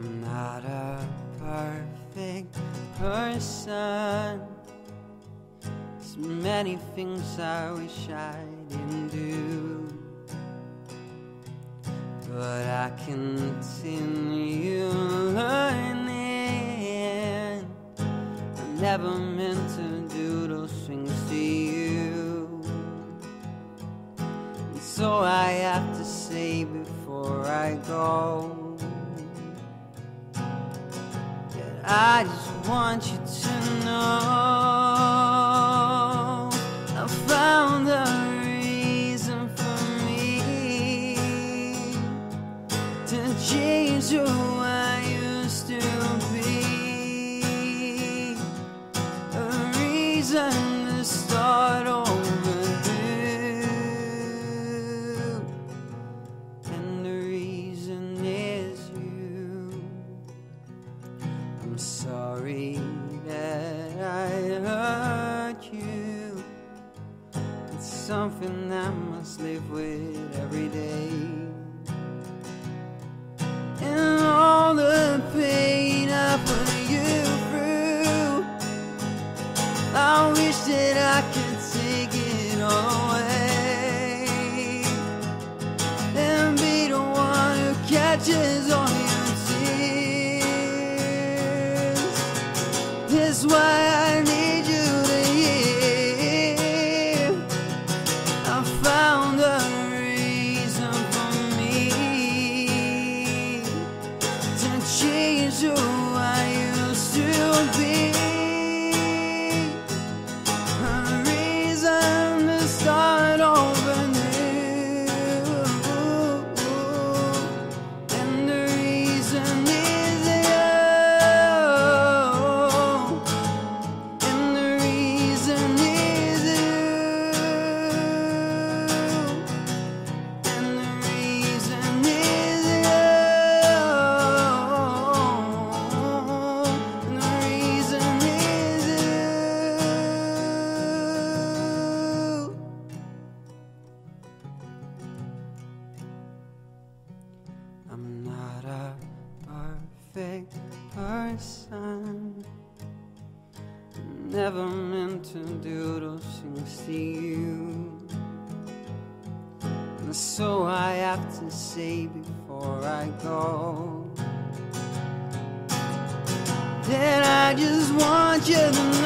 I'm not a perfect person. There's many things I wish I didn't do. But I continue learning. I never meant to do those things to you. And so I have to say before I go. I just want you to know I found the reason for me to change who I used to be. A reason to start I'm sorry that I hurt you. It's something I must live with every day. And all the pain I put you through, I wish that I could take it all away and be the one who catches all That's why I need you to hear. I found a reason for me to change who I used to be. Person. Never meant to do those things to you. And so I have to say before I go that I just want you to